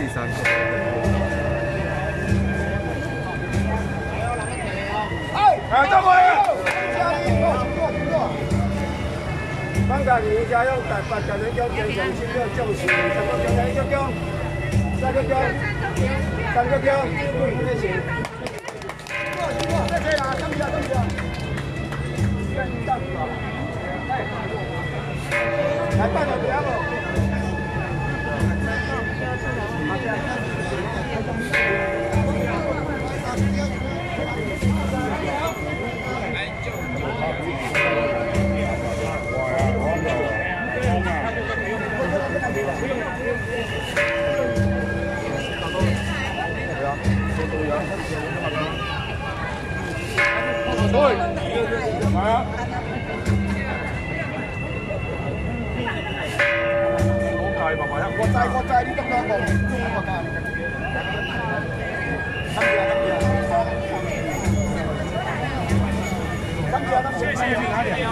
第三个。哎哎张伟请坐请坐请坐刚才你一家要把改成九点九七六九个标三个标三个标最后一行在这里啊一下一下了来大家不要 tôi Đó. con trai con trai đi trong đó còn cung và cả Hãy subscribe cho kênh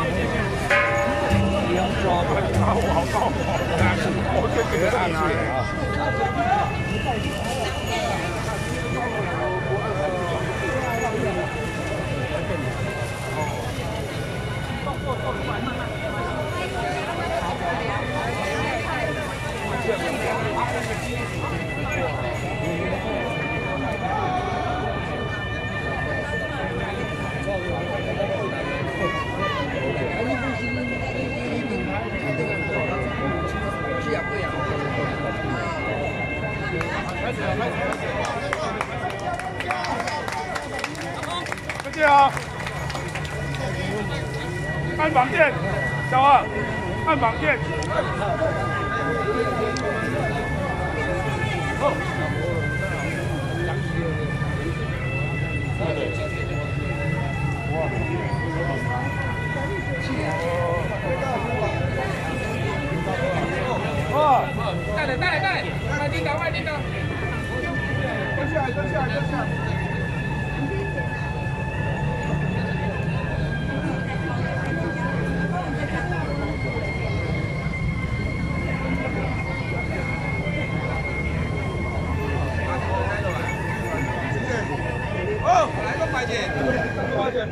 Ghiền Mì Gõ Để không bỏ lỡ những video hấp dẫn 再见啊！按绑键，小二，按绑键。哦，带来带来带，外地的外地的，蹲下来蹲下来蹲下来。哦，来个快点，快点，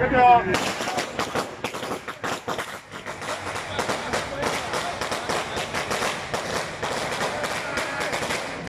要不要？